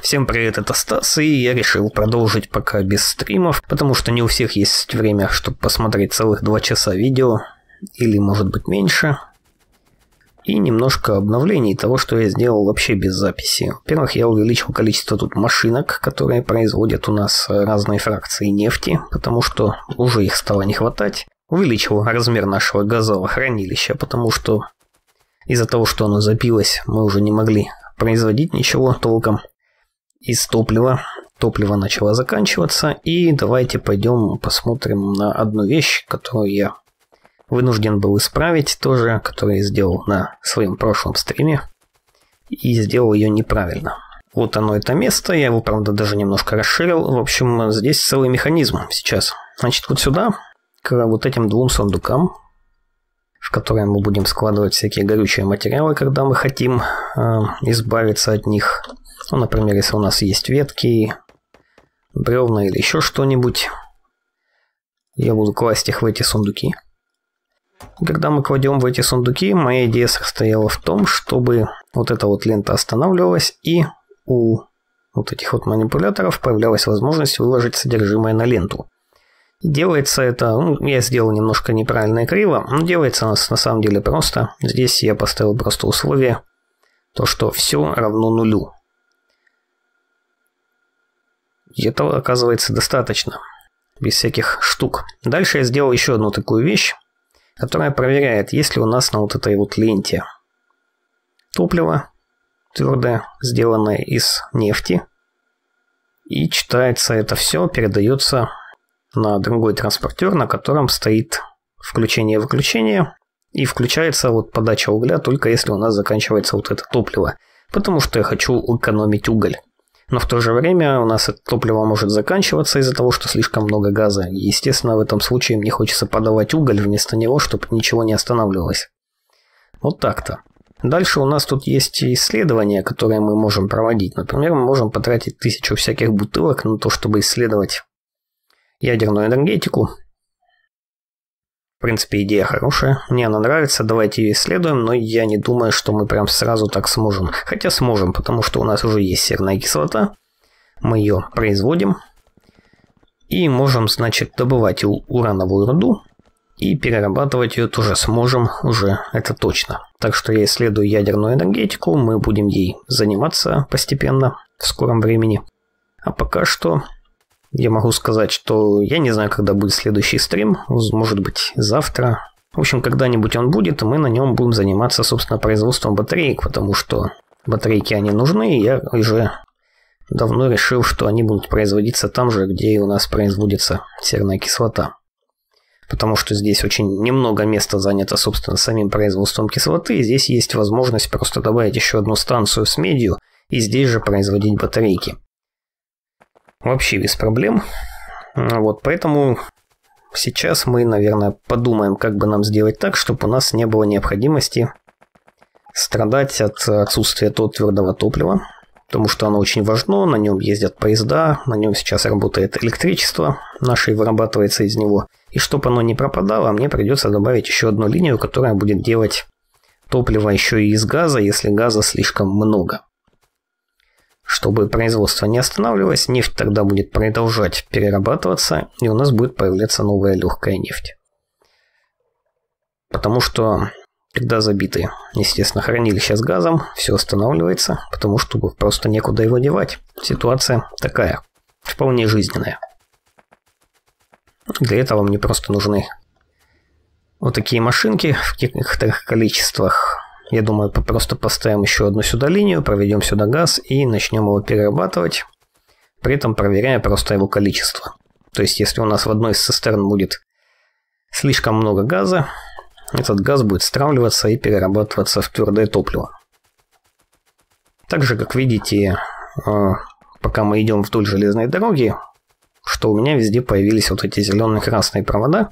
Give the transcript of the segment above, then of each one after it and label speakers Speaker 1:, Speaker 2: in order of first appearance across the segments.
Speaker 1: Всем привет, это Стас, и я решил продолжить пока без стримов, потому что не у всех есть время, чтобы посмотреть целых два часа видео, или может быть меньше. И немножко обновлений того, что я сделал вообще без записи. Во-первых, я увеличил количество тут машинок, которые производят у нас разные фракции нефти, потому что уже их стало не хватать. Увеличил размер нашего газового хранилища, потому что из-за того, что оно запилось, мы уже не могли производить ничего толком из топлива. Топливо начало заканчиваться, и давайте пойдем посмотрим на одну вещь, которую я вынужден был исправить тоже, которую я сделал на своем прошлом стриме, и сделал ее неправильно. Вот оно это место, я его, правда, даже немножко расширил. В общем, здесь целый механизм сейчас. Значит, вот сюда, к вот этим двум сундукам, в которые мы будем складывать всякие горючие материалы, когда мы хотим э, избавиться от них – ну, например, если у нас есть ветки, бревна или еще что-нибудь, я буду класть их в эти сундуки. Когда мы кладем в эти сундуки, моя идея состояла в том, чтобы вот эта вот лента останавливалась и у вот этих вот манипуляторов появлялась возможность выложить содержимое на ленту. Делается это, ну, я сделал немножко неправильно и криво, но делается у нас на самом деле просто. Здесь я поставил просто условие, то что все равно нулю. И этого оказывается достаточно. Без всяких штук. Дальше я сделал еще одну такую вещь, которая проверяет, есть ли у нас на вот этой вот ленте топливо твердое, сделанное из нефти. И читается это все, передается на другой транспортер, на котором стоит включение-выключение. И включается вот подача угля только если у нас заканчивается вот это топливо. Потому что я хочу экономить уголь. Но в то же время у нас это топливо может заканчиваться из-за того, что слишком много газа. Естественно, в этом случае мне хочется подавать уголь вместо него, чтобы ничего не останавливалось. Вот так-то. Дальше у нас тут есть исследования, которые мы можем проводить. Например, мы можем потратить тысячу всяких бутылок на то, чтобы исследовать ядерную энергетику. В принципе, идея хорошая, мне она нравится, давайте ее исследуем, но я не думаю, что мы прям сразу так сможем. Хотя сможем, потому что у нас уже есть серная кислота, мы ее производим, и можем, значит, добывать урановую руду, и перерабатывать ее тоже сможем уже, это точно. Так что я исследую ядерную энергетику, мы будем ей заниматься постепенно в скором времени. А пока что я могу сказать, что я не знаю, когда будет следующий стрим. Может быть, завтра. В общем, когда-нибудь он будет, и мы на нем будем заниматься, собственно, производством батареек, потому что батарейки, они нужны, и я уже давно решил, что они будут производиться там же, где и у нас производится серная кислота. Потому что здесь очень немного места занято, собственно, самим производством кислоты, и здесь есть возможность просто добавить еще одну станцию с медью и здесь же производить батарейки вообще без проблем. Вот, поэтому сейчас мы, наверное, подумаем, как бы нам сделать так, чтобы у нас не было необходимости страдать от отсутствия того твердого топлива, потому что оно очень важно, на нем ездят поезда, на нем сейчас работает электричество, наше вырабатывается из него. И чтобы оно не пропадало, мне придется добавить еще одну линию, которая будет делать топливо еще и из газа, если газа слишком много. Чтобы производство не останавливалось, нефть тогда будет продолжать перерабатываться, и у нас будет появляться новая легкая нефть. Потому что, когда забиты, естественно, хранилища с газом, все останавливается, потому что просто некуда его девать. Ситуация такая, вполне жизненная. Для этого мне просто нужны вот такие машинки в некоторых количествах, я думаю, просто поставим еще одну сюда линию, проведем сюда газ и начнем его перерабатывать, при этом проверяя просто его количество. То есть, если у нас в одной из цистерн будет слишком много газа, этот газ будет стравливаться и перерабатываться в твердое топливо. Также, как видите, э, пока мы идем вдоль железной дороги, что у меня везде появились вот эти зеленые красные провода.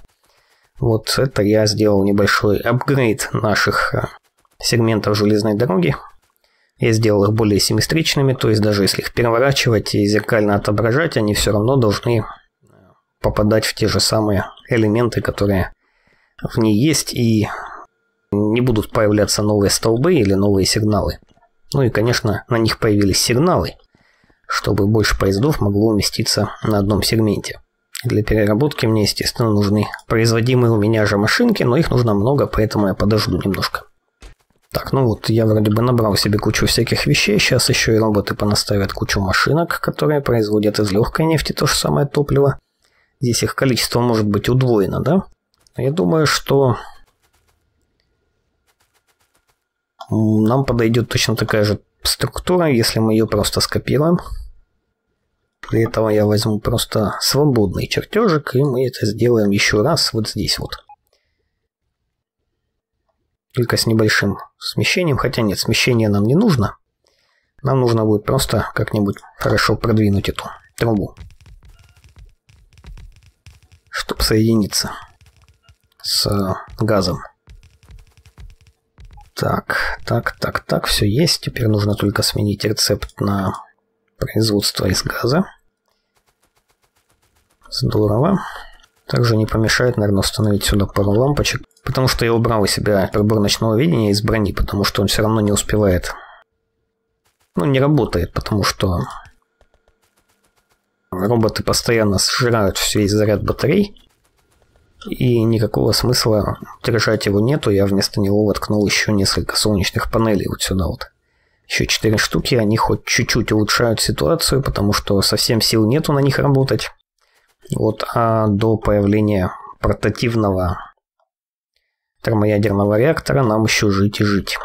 Speaker 1: Вот это я сделал небольшой апгрейд наших э, сегментов железной дороги. Я сделал их более симметричными, то есть даже если их переворачивать и зеркально отображать, они все равно должны попадать в те же самые элементы, которые в ней есть, и не будут появляться новые столбы или новые сигналы. Ну и, конечно, на них появились сигналы. чтобы больше поездов могло уместиться на одном сегменте. Для переработки мне, естественно, нужны производимые у меня же машинки, но их нужно много, поэтому я подожду немножко. Так, ну вот я вроде бы набрал себе кучу всяких вещей. Сейчас еще и роботы понаставят кучу машинок, которые производят из легкой нефти то же самое топливо. Здесь их количество может быть удвоено, да? Я думаю, что нам подойдет точно такая же структура, если мы ее просто скопируем. Для этого я возьму просто свободный чертежик, и мы это сделаем еще раз вот здесь вот. Только с небольшим смещением, хотя нет, смещение нам не нужно. Нам нужно будет просто как-нибудь хорошо продвинуть эту трубу, чтобы соединиться с газом. Так, так, так, так, все есть. Теперь нужно только сменить рецепт на производство из газа. Здорово. Также не помешает, наверное, установить сюда пару лампочек. Потому что я убрал у себя прибор ночного видения из брони, потому что он все равно не успевает. Ну, не работает, потому что роботы постоянно сжирают весь заряд батарей. И никакого смысла держать его нету. Я вместо него воткнул еще несколько солнечных панелей вот сюда вот. Еще четыре штуки, они хоть чуть-чуть улучшают ситуацию, потому что совсем сил нету на них работать. Вот, а до появления портативного термоядерного реактора нам еще жить и жить.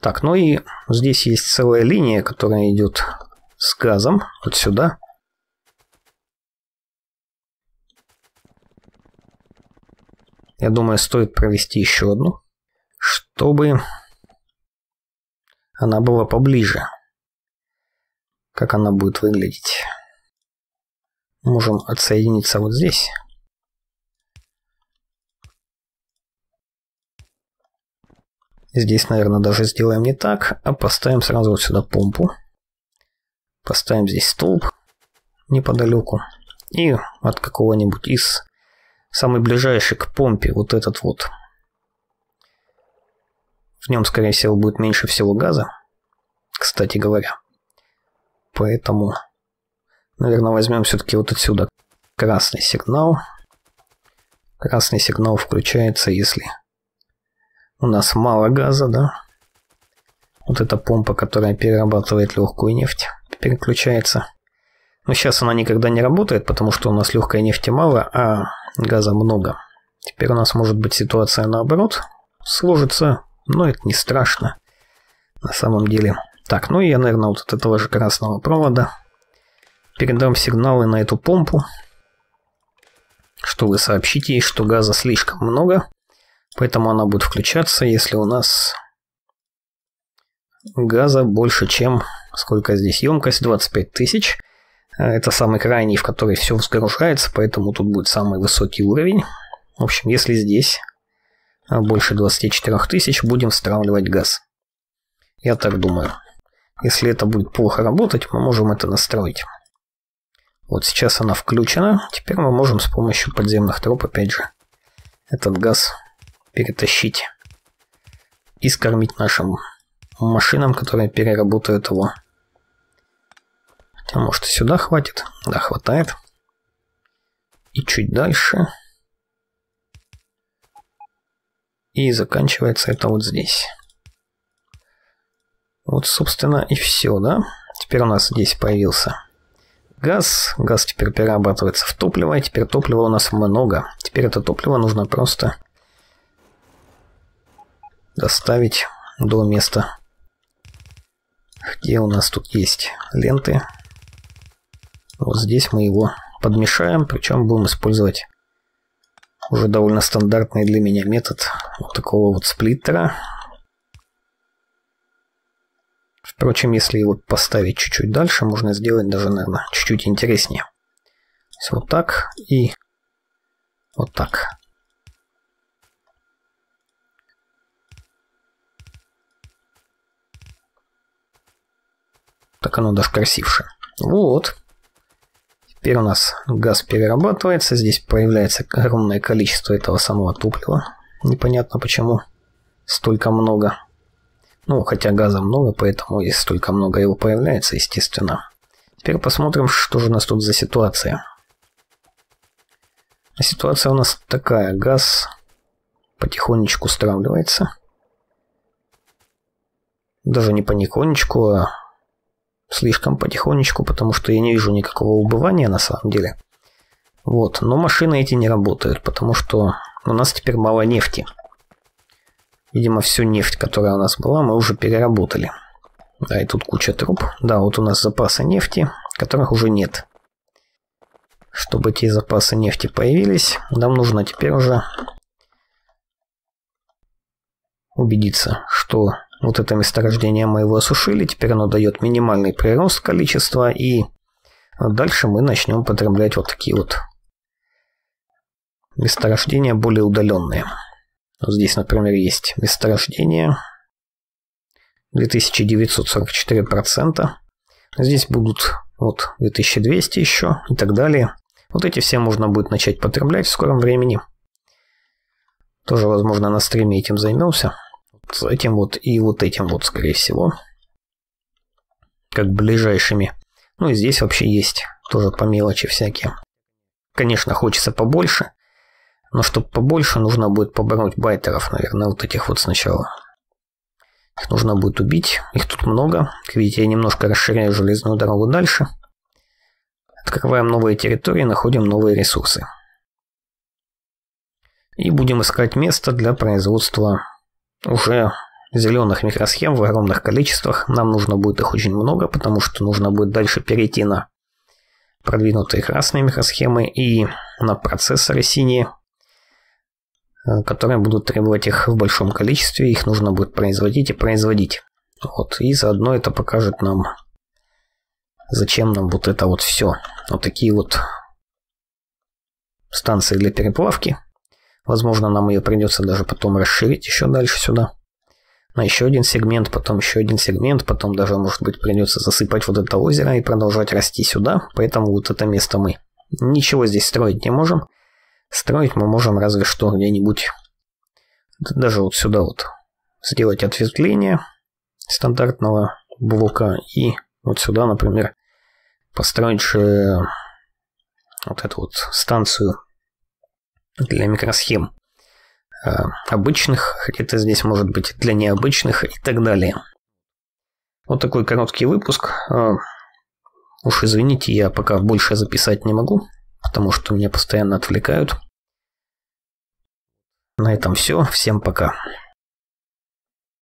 Speaker 1: Так, ну и здесь есть целая линия, которая идет с газом вот сюда. Я думаю, стоит провести еще одну, чтобы она была поближе. Как она будет выглядеть. Можем отсоединиться вот здесь. Здесь, наверное, даже сделаем не так, а поставим сразу вот сюда помпу. Поставим здесь столб неподалеку. И от какого-нибудь из самый ближайший к помпе, вот этот вот. В нем, скорее всего, будет меньше всего газа, кстати говоря. Поэтому, наверное, возьмем все-таки вот отсюда красный сигнал. Красный сигнал включается, если у нас мало газа, да. Вот эта помпа, которая перерабатывает легкую нефть, переключается. Но сейчас она никогда не работает, потому что у нас легкой нефти мало, а газа много. Теперь у нас может быть ситуация наоборот. Сложится, но это не страшно. На самом деле. Так, ну и я, наверное, вот от этого же красного провода передам сигналы на эту помпу, что вы сообщите ей, что газа слишком много, поэтому она будет включаться, если у нас газа больше, чем сколько здесь емкость, 25 тысяч. Это самый крайний, в который все сгружается, поэтому тут будет самый высокий уровень. В общем, если здесь больше 24 тысяч, будем встраивать газ. Я так думаю. Если это будет плохо работать, мы можем это настроить. Вот сейчас она включена. Теперь мы можем с помощью подземных труб, опять же, этот газ перетащить и скормить нашим машинам, которые переработают его а может и сюда хватит? Да, хватает. И чуть дальше. И заканчивается это вот здесь. Вот, собственно, и все, да? Теперь у нас здесь появился газ. Газ теперь перерабатывается в топливо. И теперь топлива у нас много. Теперь это топливо нужно просто доставить до места, где у нас тут есть ленты вот здесь мы его подмешаем, причем будем использовать уже довольно стандартный для меня метод вот такого вот сплиттера. Впрочем, если его поставить чуть-чуть дальше, можно сделать даже, наверное, чуть-чуть интереснее. вот так и вот так. Так оно даже красивше. Вот. Теперь у нас газ перерабатывается, здесь появляется огромное количество этого самого топлива. Непонятно почему столько много. Ну, хотя газа много, поэтому если столько много его появляется, естественно, Теперь посмотрим, что же у нас тут за ситуация. Ситуация у нас такая. Газ потихонечку стравливается. Даже не потихонечку, а слишком потихонечку, потому что я не вижу никакого убывания на самом деле. Вот, но машины эти не работают, потому что у нас теперь мало нефти. Видимо, всю нефть, которая у нас была, мы уже переработали. Да, и тут куча труб. Да, вот у нас запасы нефти, которых уже нет. Чтобы эти запасы нефти появились, нам нужно теперь уже убедиться, что вот это месторождение мы его осушили, теперь оно дает минимальный прирост количества, и дальше мы начнем потреблять вот такие вот месторождения более удаленные. Вот здесь, например, есть месторождение 2944%. Здесь будут вот 2200 еще и так далее. Вот эти все можно будет начать потреблять в скором времени. Тоже, возможно, на стриме этим займемся. Вот этим вот и вот этим вот, скорее всего. Как ближайшими. Ну и здесь вообще есть тоже по мелочи всякие. Конечно, хочется побольше. Но чтобы побольше, нужно будет побороть байтеров, наверное, вот этих вот сначала. Их нужно будет убить. Их тут много. Как видите, я немножко расширяю железную дорогу дальше. Открываем новые территории, находим новые ресурсы. И будем искать место для производства уже зеленых микросхем в огромных количествах. Нам нужно будет их очень много, потому что нужно будет дальше перейти на продвинутые красные микросхемы и на процессоры синие, э, которые будут требовать их в большом количестве. Их нужно будет производить и производить. Вот. И заодно это покажет нам, зачем нам вот это вот все. Вот такие вот станции для переплавки. Возможно, нам ее придется даже потом расширить еще дальше сюда. На еще один сегмент, потом еще один сегмент, потом даже, может быть, придется засыпать вот это озеро и продолжать расти сюда. Поэтому вот это место мы ничего здесь строить не можем. Строить мы можем разве что где-нибудь даже вот сюда вот сделать ответвление стандартного блока и вот сюда, например, построить вот эту вот станцию для микросхем э, обычных, это здесь может быть для необычных и так далее. Вот такой короткий выпуск. Э, уж извините, я пока больше записать не могу, потому что меня постоянно отвлекают. На этом все. Всем пока.